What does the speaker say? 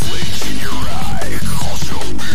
Flames in your eye, cause your